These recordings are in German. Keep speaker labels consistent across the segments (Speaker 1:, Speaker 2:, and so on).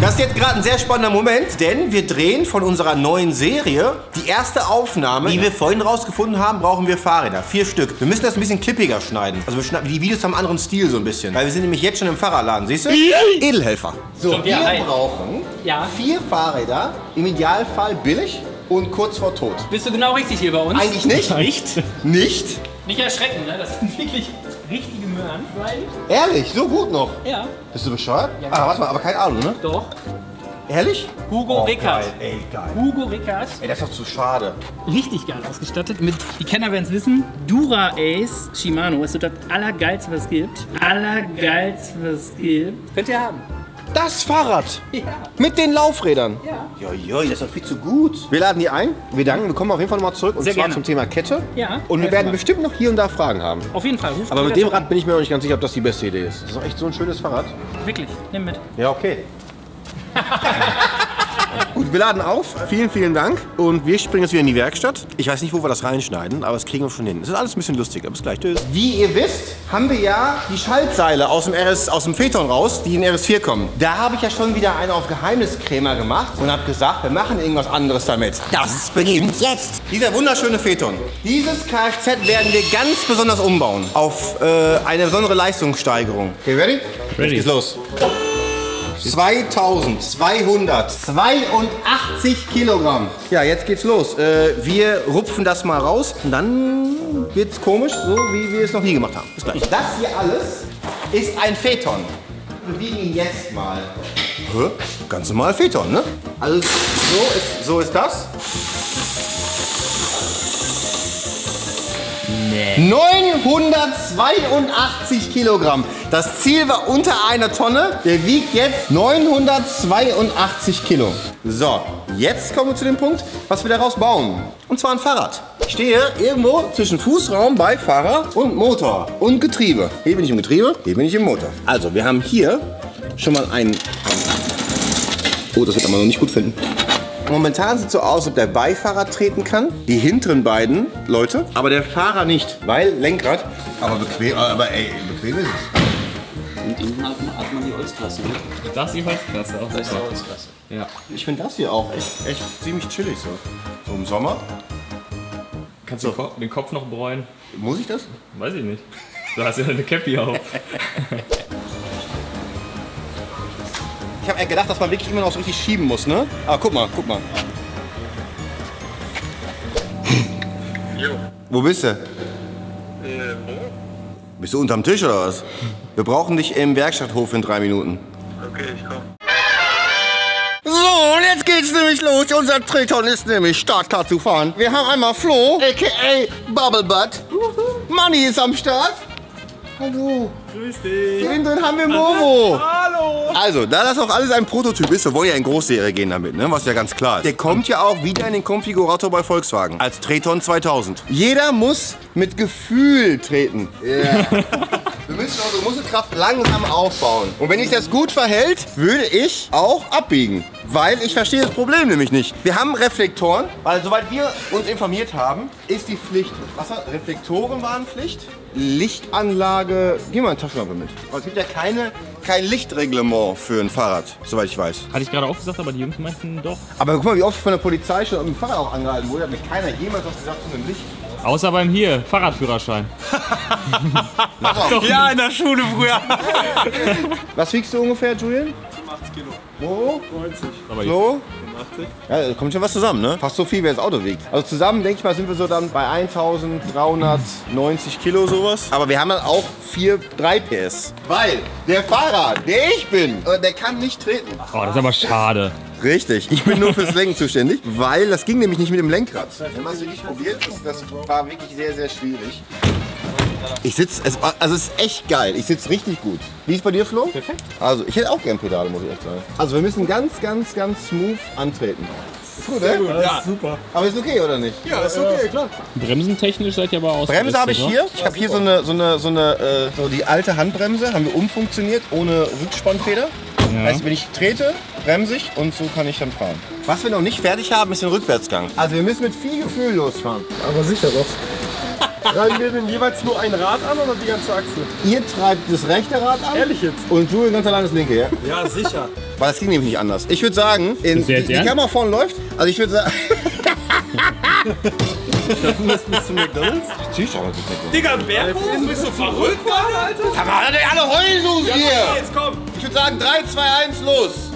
Speaker 1: Das ist jetzt gerade ein sehr spannender Moment, denn wir drehen von unserer neuen Serie die erste Aufnahme. Die wir vorhin rausgefunden haben, brauchen wir Fahrräder. Vier Stück. Wir müssen das ein bisschen klippiger schneiden. Also wir schneiden, die Videos haben einen anderen Stil so ein bisschen. Weil wir sind nämlich jetzt schon im Fahrradladen, siehst du? Edelhelfer. So, wir brauchen
Speaker 2: Ja.
Speaker 1: vier Fahrräder, im Idealfall billig und kurz vor tot.
Speaker 2: Bist du genau richtig hier bei uns?
Speaker 1: Eigentlich nicht.
Speaker 2: Nicht?
Speaker 1: Nicht?
Speaker 2: Nicht erschrecken, ne? Das sind wirklich richtige Möhren. Weil,
Speaker 1: Ehrlich, so gut noch.
Speaker 2: ja,
Speaker 1: Bist du bescheuert? Ah, warte mal, aber keine Ahnung, ne?
Speaker 2: doch.
Speaker 1: Ehrlich?
Speaker 2: Hugo Rickard.
Speaker 1: geil, ey, geil.
Speaker 2: Hugo Rickard.
Speaker 1: Ey, das ist doch zu schade.
Speaker 2: Richtig geil ausgestattet. Mit, die Kenner werden es wissen, Dura Ace Shimano ist so das Allergeilste, was es gibt. Allergeilste, was es gibt. Könnt ihr haben.
Speaker 1: Das Fahrrad
Speaker 2: Ja.
Speaker 1: mit den Laufrädern.
Speaker 2: Ja.
Speaker 1: Joi, das ist doch viel zu gut. Wir laden die ein. Wir danken. Wir kommen auf jeden Fall nochmal zurück. Und
Speaker 2: Sehr
Speaker 1: zwar
Speaker 2: gerne.
Speaker 1: zum Thema Kette.
Speaker 2: Ja,
Speaker 1: Und wir werden
Speaker 2: wir.
Speaker 1: bestimmt noch hier und da Fragen haben.
Speaker 2: Auf jeden Fall. Ruft
Speaker 1: Aber mit dem Rad bin ich mir noch nicht ganz sicher, ob das die beste Idee ist. Das ist doch echt so ein schönes Fahrrad.
Speaker 2: Wirklich, nimm mit.
Speaker 1: Ja, okay. Wir laden auf. Vielen, vielen Dank. Und wir springen jetzt wieder in die Werkstatt. Ich weiß nicht, wo wir das reinschneiden, aber das kriegen wir schon hin. Es ist alles ein bisschen lustiger. Bis gleich. Tschüss. Wie ihr wisst, haben wir ja die Schaltseile aus dem, RS, aus dem Phaeton raus, die in RS4 kommen. Da habe ich ja schon wieder eine auf Geheimniskrämer gemacht und habe gesagt, wir machen irgendwas anderes damit. Das beginnt jetzt. Dieser wunderschöne Phaeton. Dieses Kfz werden wir ganz besonders umbauen auf äh, eine besondere Leistungssteigerung. Okay, ready? Ready. Jetzt geht's los. 2282 Kilogramm. Ja, jetzt geht's los. Äh, wir rupfen das mal raus und dann wird's komisch, so wie wir es noch nie gemacht haben. Bis gleich. Das hier alles ist ein Phaeton. Wir wiegen ihn jetzt mal. Hä? Ganz normal Phaeton, ne? Also so ist, so ist das. 982 Kilogramm. Das Ziel war unter einer Tonne. Der wiegt jetzt 982 Kilo. So, jetzt kommen wir zu dem Punkt, was wir daraus bauen. Und zwar ein Fahrrad. Ich stehe irgendwo zwischen Fußraum, Beifahrer und Motor und Getriebe. Hier bin ich im Getriebe, hier bin ich im Motor. Also, wir haben hier schon mal einen... Oh, das wird man noch nicht gut finden. Momentan sieht es so aus, ob der Beifahrer treten kann, die hinteren beiden Leute, aber der Fahrer nicht, weil Lenkrad. Aber bequem, aber ey, bequem ist es.
Speaker 3: Und hinten hat man, hat man die Holzklasse. Ne?
Speaker 4: Das ist die Holzklasse auch.
Speaker 3: Das ist die Holzklasse.
Speaker 4: Ja.
Speaker 1: Ich finde das hier auch echt, echt ziemlich chillig so. So im Sommer.
Speaker 4: Kannst du den Ko- den Kopf noch bräunen?
Speaker 1: Muss ich das?
Speaker 4: Weiß ich nicht. Du hast ja eine Cappy auf.
Speaker 1: Ich habe gedacht, dass man wirklich immer noch so richtig schieben muss, ne? Aber guck mal, guck mal. Wo bist du? Bist du unterm Tisch oder was? Wir brauchen dich im Werkstatthof in drei Minuten.
Speaker 5: Okay, ich komm.
Speaker 1: So, und jetzt geht's nämlich los. Unser Triton ist nämlich startklar zu fahren. Wir haben einmal Flo, a.k.a. Bubblebutt. Manni ist am Start. Hallo.
Speaker 4: Grüß dich.
Speaker 1: Innen drin haben wir Momo. Hallo. Also, da das auch alles ein Prototyp ist, wir wollen ja in Großserie gehen damit, ne? was ja ganz klar ist. Der kommt ja auch wieder in den Konfigurator bei Volkswagen als Treton 2000. Jeder muss mit Gefühl treten. Ja. Wir müssen unsere Muskelkraft langsam aufbauen. Und wenn sich das gut verhält, würde ich auch abbiegen. Weil ich verstehe das Problem nämlich nicht. Wir haben Reflektoren, weil soweit wir uns informiert haben, ist die Pflicht, was war, Reflektoren waren Pflicht, Lichtanlage, geh mal eine Taschenlampe mit. Aber es gibt ja keine, kein Lichtreglement für ein Fahrrad, soweit ich weiß.
Speaker 4: Hatte ich gerade auch gesagt, aber die Jungs meinten doch.
Speaker 1: Aber guck mal, wie oft von der Polizei schon mit dem Fahrrad auch angehalten wurde, hat mir keiner jemals was gesagt zu einem Licht.
Speaker 4: Außer beim hier, Fahrradführerschein.
Speaker 1: Ja, in der Schule früher. Was wiegst du ungefähr, Julian?
Speaker 5: 80 Kilo.
Speaker 1: Wo?
Speaker 5: 90.
Speaker 4: Aber
Speaker 1: So?
Speaker 5: 80.
Speaker 1: Ja, da kommt schon was zusammen, ne? Fast so viel, wie das Auto wiegt. Also zusammen, denke ich mal, sind wir so dann bei 1390 Kilo sowas. Aber wir haben dann auch 4, 3 PS. Weil der Fahrer, der ich bin, äh, der kann nicht treten.
Speaker 4: Oh, das ist aber schade.
Speaker 1: Richtig, ich bin nur fürs Lenken zuständig, weil das ging nämlich nicht mit dem Lenkrad. Wenn man es wirklich probiert, das, das war wirklich sehr, sehr schwierig. Ich sitze, also es ist echt geil. Ich sitze richtig gut. Wie ist bei dir, Flo? Perfekt. Also ich hätte auch gern Pedale, muss ich echt sagen. Also wir müssen ganz, ganz, ganz smooth antreten. Ist gut, Sehr gut,
Speaker 5: Ja, super.
Speaker 1: Aber ist okay, oder nicht?
Speaker 5: Ja, ist okay, klar.
Speaker 4: Bremsentechnisch seid ihr aber aus.
Speaker 1: Bremse habe ich hier. Ich habe hier so eine, so eine, so eine, äh, so die alte Handbremse, haben wir umfunktioniert, ohne Rückspannfeder. Heißt, wenn ich trete, bremse ich und so kann ich dann fahren. Was wir noch nicht fertig haben, ist den Rückwärtsgang. Also wir müssen mit viel Gefühl losfahren.
Speaker 5: Aber sicher doch. Treiben wir denn jeweils nur ein Rad an oder die ganze Achse?
Speaker 1: Ihr treibt das rechte Rad an
Speaker 5: Ehrlich jetzt?
Speaker 1: und Julian ganz allein das linke, ja?
Speaker 5: Ja, sicher.
Speaker 1: Weil das ging nämlich nicht anders. Ich würde sagen, in, die, die? Kamera vorne läuft. Also ich würde sagen.
Speaker 5: Bis zu McDonalds?
Speaker 2: Digga, Berko? Bist du verrückt, Alter?
Speaker 1: Sag mal, alle heulen so hier.
Speaker 2: Jetzt komm.
Speaker 1: Ich würde sagen 3, 2, 1, los.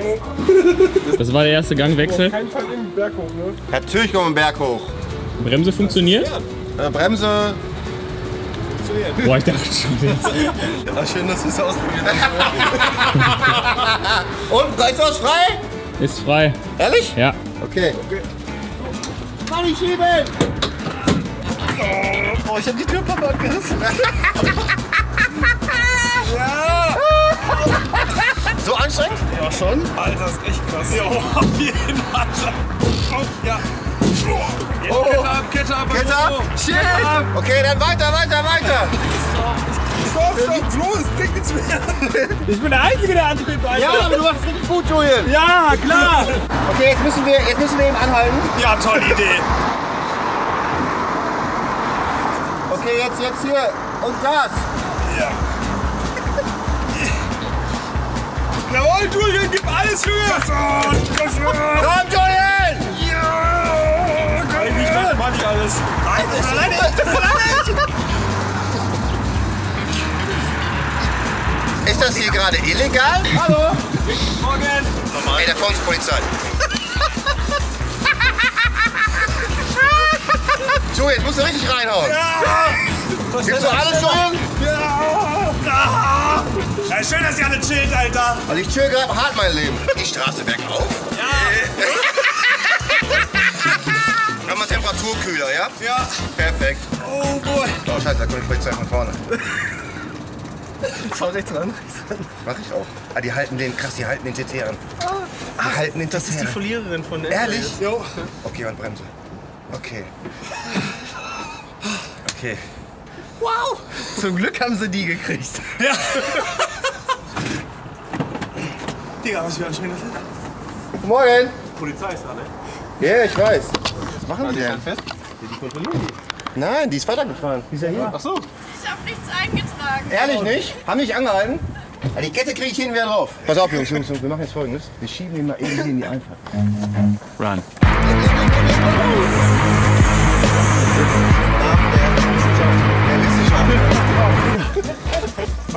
Speaker 4: Das war der erste Gangwechsel.
Speaker 5: Kein Fall im Berg hoch, ne?
Speaker 1: Natürlich kommen wir den Berg hoch.
Speaker 4: Bremse funktioniert.
Speaker 1: Äh, Bremse.
Speaker 4: Boah, ich dachte schon jetzt.
Speaker 5: Ja, schön, dass du es ausprobiert
Speaker 1: Und, da ist was frei?
Speaker 4: Ist frei.
Speaker 1: Ehrlich?
Speaker 4: Ja.
Speaker 1: Okay. Mann, ich schieben!
Speaker 5: Oh, ich hab die Türpappe abgerissen.
Speaker 1: Anstrengend?
Speaker 5: Ja, schon. Alter, ist echt krass. Ja, auf jeden Fall. Oh, ja.
Speaker 1: Oh.
Speaker 5: Kette ab, Kette ab.
Speaker 1: Kette ab. Shit! Okay, dann weiter, weiter, weiter.
Speaker 5: Stopp, stopp, Flo, es bringt nichts mehr. Ich bin der Einzige, der antritt, Alter.
Speaker 1: Ja, aber du machst richtig gut, Julian.
Speaker 5: Ja, klar.
Speaker 1: Okay, jetzt müssen wir, jetzt müssen wir eben anhalten.
Speaker 5: Ja, tolle Idee.
Speaker 1: Okay, jetzt, jetzt hier. Und Gas.
Speaker 5: Jawohl, Julian, gib alles, Junge. Das
Speaker 1: Komm, Julian!
Speaker 5: Ja. Kann ich nicht mehr, mach ich alles. Nein, das ist alleine.
Speaker 1: Ist das hier gerade illegal?
Speaker 5: Hallo. Morgen.
Speaker 1: Ey, da vorne ist Polizei. Julian, jetzt musst du richtig reinhauen. Gibst du alles, Julian?
Speaker 5: Ja. Schön, dass ihr alle chillt, Alter.
Speaker 1: Also ich chill gerade hart mein Leben. Die Straße bergauf.
Speaker 5: Ja.
Speaker 1: Haben wir Temperaturkühler, ja?
Speaker 5: Ja.
Speaker 1: Perfekt.
Speaker 5: Oh, boy.
Speaker 1: Oh, scheiße, da kommt die Polizei von vorne.
Speaker 5: Schau rechts ran.
Speaker 1: Mach ich auch. Ah, die halten den, krass, die halten den TT an. Die halten den TT
Speaker 5: Das ist die
Speaker 1: an.
Speaker 5: Verliererin von der
Speaker 1: Ehrlich?
Speaker 5: Jo.
Speaker 1: Okay, und Bremse. Okay. Okay.
Speaker 5: Zum Glück haben sie die gekriegt. Ja. Digga, was für ein schönes
Speaker 1: Guten Morgen.
Speaker 5: Polizei ist da, ne?
Speaker 1: Ja, ich weiß. Was machen die denn?
Speaker 5: fest? Die kontrollieren die.
Speaker 1: Nein, die ist weitergefahren. Die ist ja hier.
Speaker 5: Ach so.
Speaker 6: Ich habe nichts eingetragen.
Speaker 1: Ehrlich nicht? Haben mich angehalten? Ja, die Kette kriege ich hinten wieder drauf. Pass auf, Jungs, Jungs, Jungs, wir machen jetzt folgendes. Wir schieben ihn mal eben hier in die Einfahrt.
Speaker 4: Run.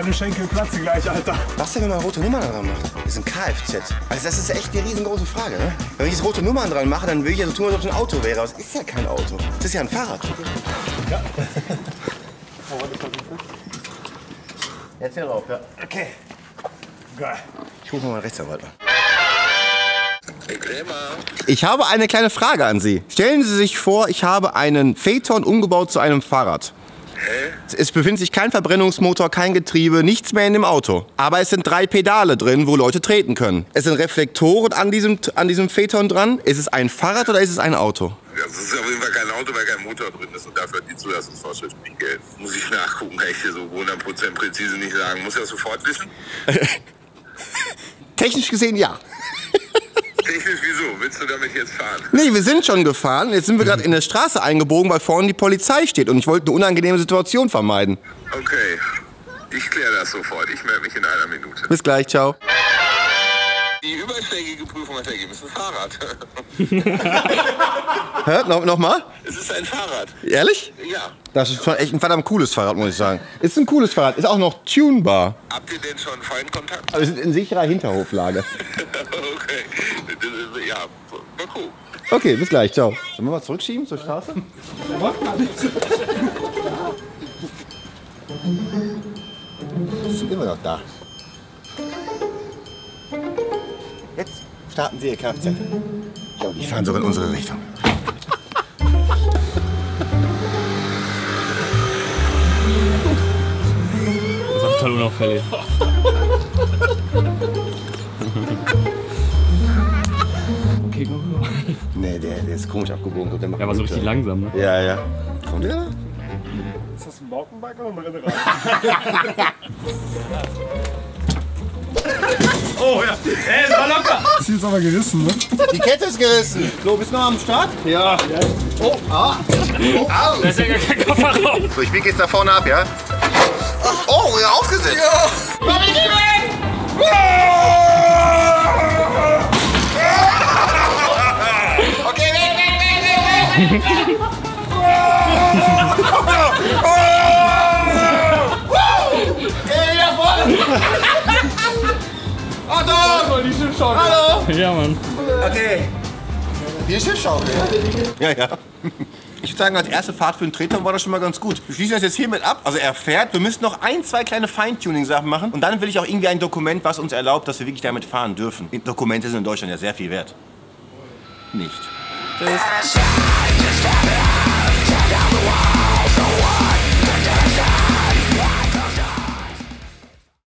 Speaker 5: Meine Schenkel platzen gleich, Alter.
Speaker 1: Was denn, wenn man rote Nummern dran macht? Das ist ein Kfz. Also das ist echt die riesengroße Frage, ne? Wenn ich jetzt rote Nummern dran mache, dann will ich ja so tun, als ob es ein Auto wäre. Aber es ist ja kein Auto. Das ist ja ein Fahrrad. Jetzt hier drauf, ja.
Speaker 5: Okay. Geil.
Speaker 1: Ich rufe mal meinen Rechtsanwalt an. Ich habe eine kleine Frage an Sie. Stellen Sie sich vor, ich habe einen Phaeton umgebaut zu einem Fahrrad. Es befindet sich kein Verbrennungsmotor, kein Getriebe, nichts mehr in dem Auto. Aber es sind drei Pedale drin, wo Leute treten können. Es sind Reflektoren an diesem, an diesem Phaeton dran. Ist es ein Fahrrad oder ist es ein Auto?
Speaker 7: Das ist auf jeden Fall kein Auto, weil kein Motor drin ist und dafür hat die Zulassungsvorschrift nicht Geld. Muss ich nachgucken, kann ich dir so 100% präzise nicht sagen. Muss ich das sofort wissen?
Speaker 1: Technisch gesehen ja.
Speaker 7: Technisch wieso? Willst du damit jetzt fahren?
Speaker 1: Nee, wir sind schon gefahren. Jetzt sind wir gerade in der Straße eingebogen, weil vorne die Polizei steht. Und ich wollte eine unangenehme Situation vermeiden.
Speaker 7: Okay, ich kläre das sofort. Ich melde mich in einer Minute.
Speaker 1: Bis gleich, ciao.
Speaker 7: Die überschlägige Prüfung hat ergeben, es ist ein Fahrrad.
Speaker 1: Hä? No, Nochmal?
Speaker 7: es ist ein Fahrrad.
Speaker 1: Ehrlich?
Speaker 7: Ja.
Speaker 1: Das ist schon echt ein verdammt cooles Fahrrad, muss ich sagen. Ist ein cooles Fahrrad. Ist auch noch tunbar.
Speaker 7: Habt ihr denn schon Feinkontakt?
Speaker 1: Aber wir sind in sicherer Hinterhoflage.
Speaker 7: okay. Ist, ja, mal gucken.
Speaker 1: Okay, bis gleich, ciao. Sollen wir mal zurückschieben zur Straße? Sind immer noch da. Starten Sie Ihr Kfz. Die fahren sogar in unsere Richtung.
Speaker 4: Das ist auch total unauffällig. Okay, go, go.
Speaker 1: Nee, der, der ist komisch abgebogen. Der macht
Speaker 4: Der war so richtig langsam, ne?
Speaker 1: Ja, ja. Kommt der?
Speaker 5: Ist das ein Mountainbike oder ein Rennrad?
Speaker 2: Oh ja. Ey, es war locker.
Speaker 5: Das ist aber gerissen, ne?
Speaker 1: Die Kette ist gerissen. So, bist du noch am Start? Ja. Oh, ah. Oh, au.
Speaker 2: Da ist ja gar kein Kofferraum.
Speaker 1: So, ich biege jetzt nach vorne ab, ja? Oh, ja, ausgesetzt. Ja. Okay, weg, weg, weg, weg, weg.
Speaker 5: Schiffschaukel.
Speaker 1: Hallo!
Speaker 4: Ja, Mann.
Speaker 1: Okay. Wie Schiffschaukel. Ja, ja. Ich würde sagen, als erste Fahrt für den Treton war das schon mal ganz gut. Wir schließen das jetzt hiermit ab. Also er fährt. Wir müssen noch ein, zwei kleine Feintuning-Sachen machen. Und dann will ich auch irgendwie ein Dokument, was uns erlaubt, dass wir wirklich damit fahren dürfen. Die Dokumente sind in Deutschland ja sehr viel wert. Nicht. Tschüss.